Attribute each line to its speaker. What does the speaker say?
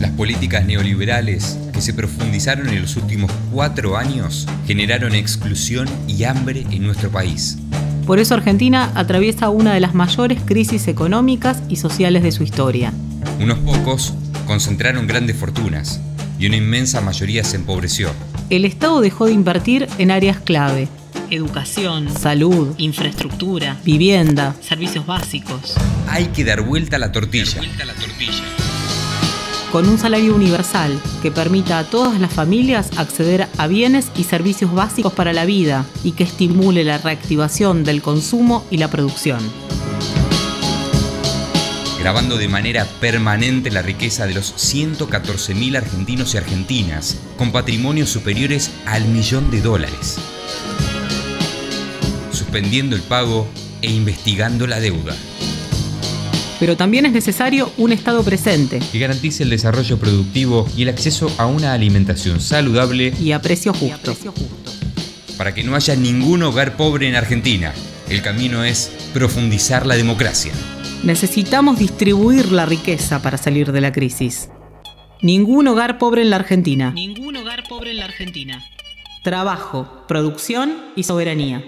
Speaker 1: Las políticas neoliberales que se profundizaron en los últimos cuatro años generaron exclusión y hambre en nuestro país.
Speaker 2: Por eso Argentina atraviesa una de las mayores crisis económicas y sociales de su historia.
Speaker 1: Unos pocos concentraron grandes fortunas y una inmensa mayoría se empobreció.
Speaker 2: El Estado dejó de invertir en áreas clave.
Speaker 3: Educación,
Speaker 2: Salud,
Speaker 3: infraestructura,
Speaker 2: vivienda.
Speaker 3: servicios básicos.
Speaker 1: Hay que dar vuelta a la tortilla.
Speaker 2: Con un salario universal que permita a todas las familias acceder a bienes y servicios básicos para la vida y que estimule la reactivación del consumo y la producción.
Speaker 1: grabando de manera permanente la riqueza de los 114.000 argentinos y argentinas, con patrimonios superiores al millón de dólares, suspendiendo el pago e investigando la deuda,
Speaker 2: Pero también es necesario un Estado presente
Speaker 1: que garantice el desarrollo productivo y el acceso a una alimentación saludable
Speaker 2: y a precio justo.
Speaker 1: para que no haya ningún hogar pobre en Argentina. El camino es profundizar la democracia.
Speaker 2: Necesitamos distribuir la riqueza para salir de la crisis. Ningún hogar pobre en la Argentina.
Speaker 3: Ningún hogar pobre en la Argentina.
Speaker 2: Trabajo, producción y soberanía.